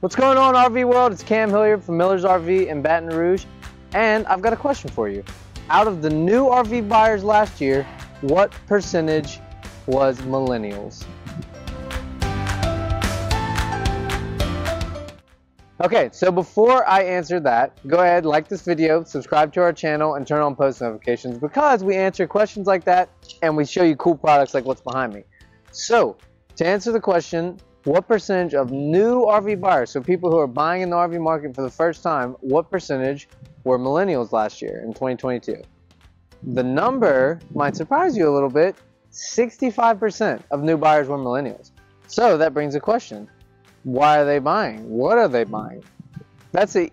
What's going on RV world? It's Cam Hilliard from Miller's RV in Baton Rouge and I've got a question for you. Out of the new RV buyers last year, what percentage was millennials? Okay, so before I answer that, go ahead, like this video, subscribe to our channel, and turn on post notifications because we answer questions like that and we show you cool products like what's behind me. So, to answer the question, what percentage of new RV buyers, so people who are buying in the RV market for the first time, what percentage were millennials last year in 2022? The number might surprise you a little bit. 65% of new buyers were millennials. So that brings a question. Why are they buying? What are they buying? That's a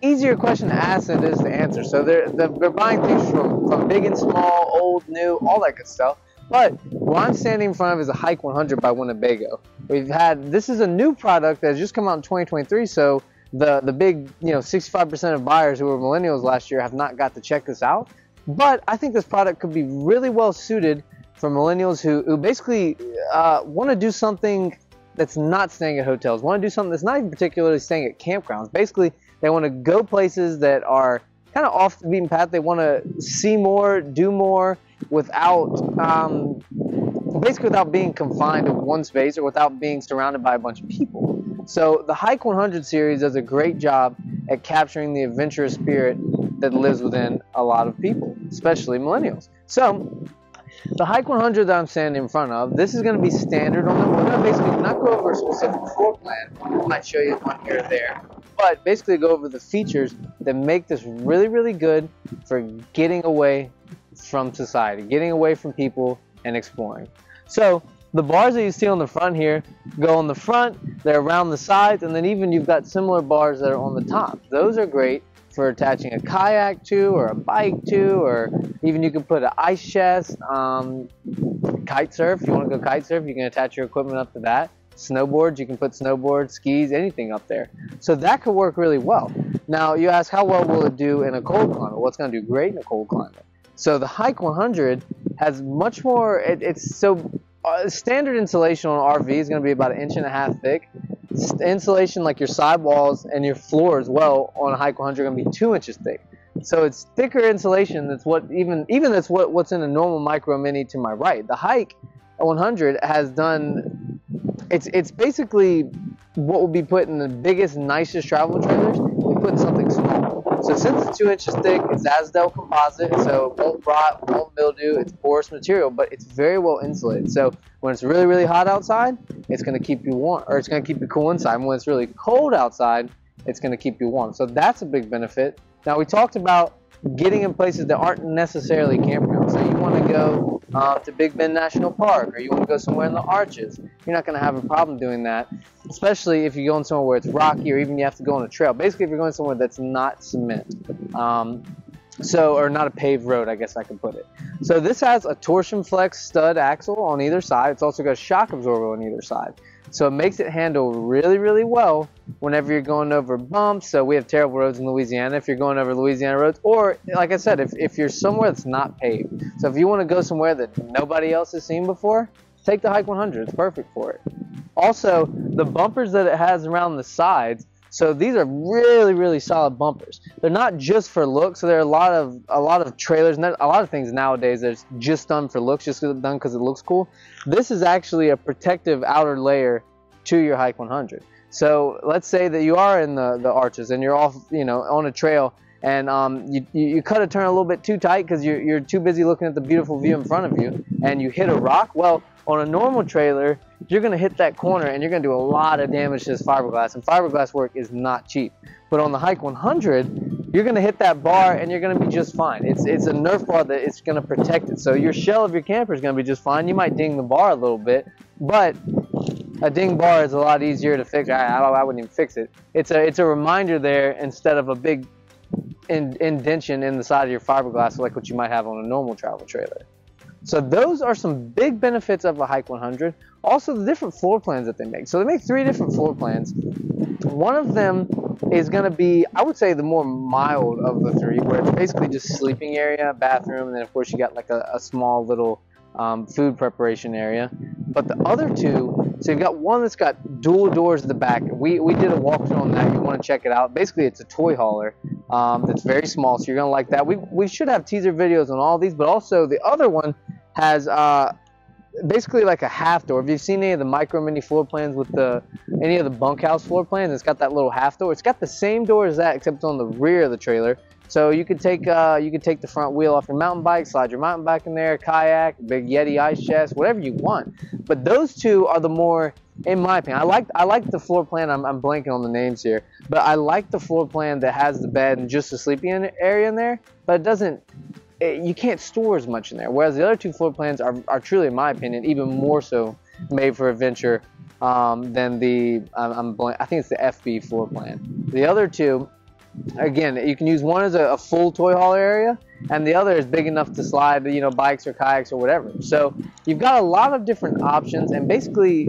easier question to ask than it is to answer. So they're, they're buying things from, from big and small, old, new, all that good stuff. But what I'm standing in front of is a Hike 100 by Winnebago. We've had, this is a new product that has just come out in 2023, so the, the big, you know, 65% of buyers who were millennials last year have not got to check this out. But I think this product could be really well suited for millennials who, who basically uh, want to do something that's not staying at hotels, want to do something that's not even particularly staying at campgrounds. Basically, they want to go places that are kind of off the beaten path. They want to see more, do more, without um, basically without being confined to one space or without being surrounded by a bunch of people. So the Hike 100 series does a great job at capturing the adventurous spirit that lives within a lot of people, especially millennials. So the Hike 100 that I'm standing in front of, this is going to be standard on them. We're going to basically not go over a specific floor plan. I might show you one here or there. But basically go over the features that make this really, really good for getting away from society, getting away from people and exploring. So the bars that you see on the front here go on the front, they're around the sides, and then even you've got similar bars that are on the top. Those are great for attaching a kayak to or a bike to, or even you can put an ice chest, um, kite surf. If you want to go kite surf, you can attach your equipment up to that. Snowboards, you can put snowboards, skis, anything up there. So that could work really well. Now you ask, how well will it do in a cold climate? Well, it's going to do great in a cold climate. So the Hike 100 has much more, it, it's so uh, standard insulation on an RV is going to be about an inch and a half thick. Insulation like your sidewalls and your floor as well on a Hike 100 are going to be two inches thick. So it's thicker insulation. That's what even even that's what what's in a normal Micro Minnie to my right. The Hike 100 has done. It's it's basically what will be put in the biggest, nicest travel trailers. We put something Since it's two inches thick, it's Azdel composite, so won't rot, won't mildew. It's porous material, but it's very well insulated. So when it's really, really hot outside, it's going to keep you warm, or it's going to keep you cool inside. And when it's really cold outside, it's going to keep you warm. So that's a big benefit. Now we talked about getting in places that aren't necessarily campgrounds. So you want to go uh, to Big Bend National Park or you want to go somewhere in the Arches. You're not going to have a problem doing that, especially if you're going somewhere where it's rocky or even you have to go on a trail. Basically, if you're going somewhere that's not cement. Um, so, or not a paved road, I guess I can put it. So this has a torsion flex stud axle on either side. It's also got a shock absorber on either side. So it makes it handle really, really well whenever you're going over bumps. So we have terrible roads in Louisiana if you're going over Louisiana roads. Or, like I said, if, if you're somewhere that's not paved. So if you want to go somewhere that nobody else has seen before, take the Hike 100. It's perfect for it. Also, the bumpers that it has around the sides, so these are really, really solid bumpers. They're not just for looks. So there are a lot of a lot of trailers and a lot of things nowadays that's just done for looks, just done because it looks cool. This is actually a protective outer layer to your Hike 100. So let's say that you are in the the arches and you're off, you know, on a trail and um, you, you cut a turn a little bit too tight because you're, you're too busy looking at the beautiful view in front of you and you hit a rock. Well, on a normal trailer, you're going to hit that corner and you're going to do a lot of damage to this fiberglass. And fiberglass work is not cheap. But on the Hike 100, you're going to hit that bar and you're going to be just fine. It's, it's a Nerf bar that it's going to protect it. So your shell of your camper is going to be just fine. You might ding the bar a little bit, but a ding bar is a lot easier to fix. I, I, I wouldn't even fix it. It's a, it's a reminder there instead of a big indentation in the side of your fiberglass like what you might have on a normal travel trailer. So those are some big benefits of a Hike 100. Also the different floor plans that they make. So they make three different floor plans. One of them is going to be, I would say, the more mild of the three, where it's basically just sleeping area, bathroom, and then of course you got like a, a small little um, food preparation area. But the other two, so you've got one that's got dual doors at the back. We, we did a walkthrough on that. You want to check it out. Basically, it's a toy hauler um, that's very small, so you're going to like that. We, we should have teaser videos on all these, but also the other one has uh, basically like a half door. If you've seen any of the Micro Minnie floor plans with the any of the bunkhouse floor plans, it's got that little half door. It's got the same door as that, except it's on the rear of the trailer. So you could take uh, you could take the front wheel off your mountain bike, slide your mountain bike in there, kayak, big Yeti ice chest, whatever you want. But those two are the more, in my opinion, I like I like the floor plan. I'm, I'm blanking on the names here, but I like the floor plan that has the bed and just the sleeping area in there. But it doesn't. You can't store as much in there. Whereas the other two floor plans are, are truly, in my opinion, even more so made for adventure um, than the I'm, I'm blank, I think it's the FB floor plan. The other two again, you can use one as a, a, full toy hauler area, and the other is big enough to slide, you know, bikes or kayaks or whatever. So you've got a lot of different options, and basically,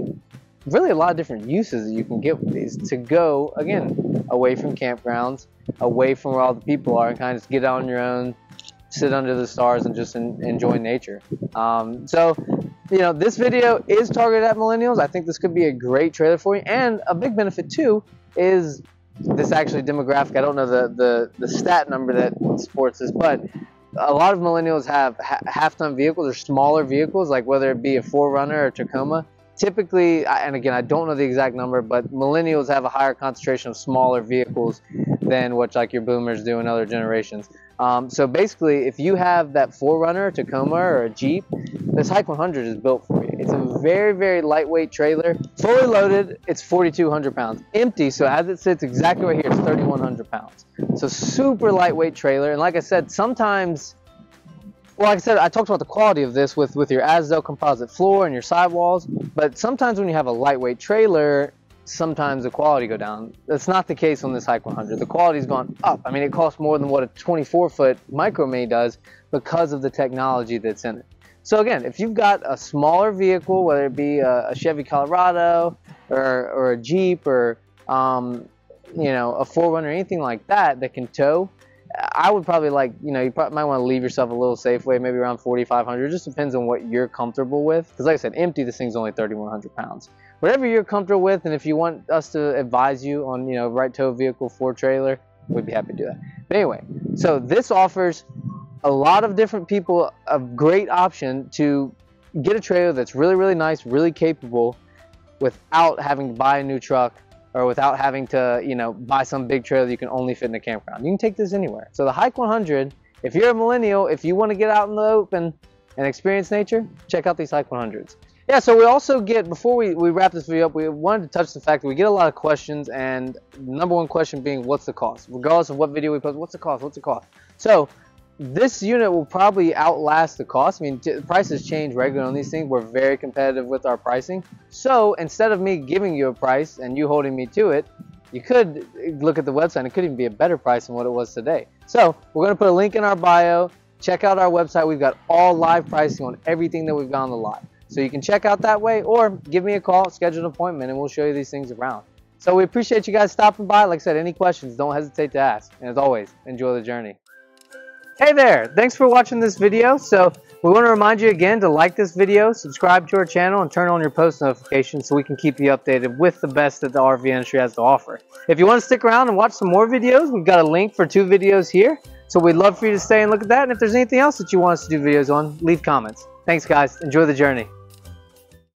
really a lot of different uses that you can get with these to go again away from campgrounds, away from where all the people are, and kind of just get on your own, sit under the stars, and just in, enjoy nature. Um, so you know, this video is targeted at millennials. I think this could be a great trailer for you. And a big benefit too is this actually demographic. I don't know the, the, the stat number that supports this, but a lot of millennials have ha half-ton vehicles or smaller vehicles, like whether it be a 4Runner or Tacoma. Typically, and again, I don't know the exact number, but millennials have a higher concentration of smaller vehicles than what like your boomers do in other generations. Um, so basically, if you have that 4Runner, Tacoma, or a Jeep, this Hike 100 is built for you. It's a very, very lightweight trailer. Fully loaded, it's 4,200 pounds. Empty, so as it sits exactly right here, it's 3,100 pounds. So super lightweight trailer. And like I said, sometimes, well, like I said, I talked about the quality of this with, with your Azdel composite floor and your sidewalls. But sometimes when you have a lightweight trailer, sometimes the quality go down. That's not the case on this Hike 100. The quality's gone up. I mean, it costs more than what a 24-foot Micro Minnie does because of the technology that's in it. So again, if you've got a smaller vehicle, whether it be a, Chevy Colorado or, or a Jeep or um, you know a 4Runner or anything like that that can tow, I would probably like you know you probably might want to leave yourself a little Safeway, maybe around 4,500. It just depends on what you're comfortable with. Because like I said, empty this thing's only 3,100 pounds whatever you're comfortable with, and if you want us to advise you on, you know, right tow vehicle for trailer, we'd be happy to do that. But anyway, so this offers a lot of different people a great option to get a trailer that's really, really nice, really capable, without having to buy a new truck or without having to, you know, buy some big trailer you can only fit in a campground. You can take this anywhere. So the Hike 100, if you're a millennial, if you want to get out in the open and experience nature, check out these Hike 100s. Yeah, so we also get, before we, we wrap this video up, we wanted to touch the fact that we get a lot of questions, and number one question being, what's the cost? Regardless of what video we post, what's the cost? What's the cost? So, this unit will probably outlast the cost. I mean, prices change regularly on these things. We're very competitive with our pricing. So, instead of me giving you a price and you holding me to it, you could look at the website. It could even be a better price than what it was today. So, we're going to put a link in our bio. Check out our website. We've got all live pricing on everything that we've got on the lot. So you can check out that way or give me a call, schedule an appointment, and we'll show you these things around. So we appreciate you guys stopping by. Like I said, any questions, don't hesitate to ask. And as always, enjoy the journey. Hey there, thanks for watching this video. So we want to remind you again to like this video, subscribe to our channel, and turn on your post notifications so we can keep you updated with the best that the RV industry has to offer. If you want to stick around and watch some more videos, we've got a link for two videos here. So we'd love for you to stay and look at that. And if there's anything else that you want us to do videos on, leave comments. Thanks, guys. Enjoy the journey.